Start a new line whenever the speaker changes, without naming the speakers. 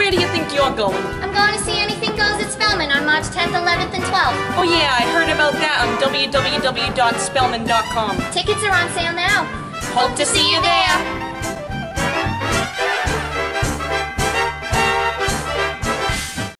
where do you think you're going?
I'm going to see Anything Goes at Spellman on March 10th, 11th, and 12th.
Oh yeah, I heard about that on www.spellman.com.
Tickets are on sale now.
Hope to see you there.